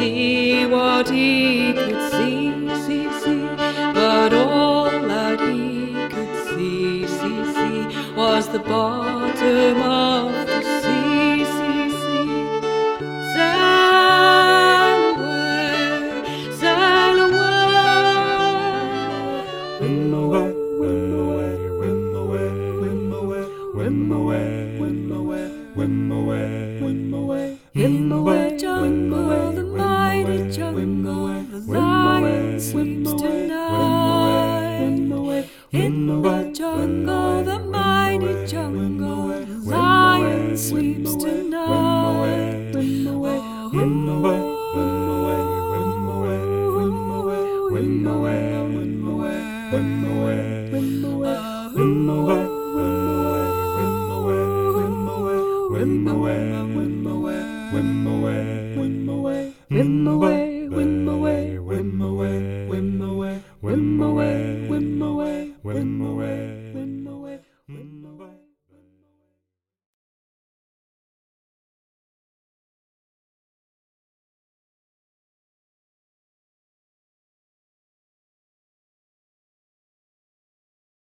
see what he could see, see, see. But all that he could see, see, see, was the bottom of the sea, sea, sea. Sail away, sail away. Whim away, whim away, whim away, whim away, whim away, whim away, whim away, whim away. sleeps tonight. In the jungle, the mighty jungle, lion sleeps tonight. Whim away, whim away, whim away, whim away, whim away.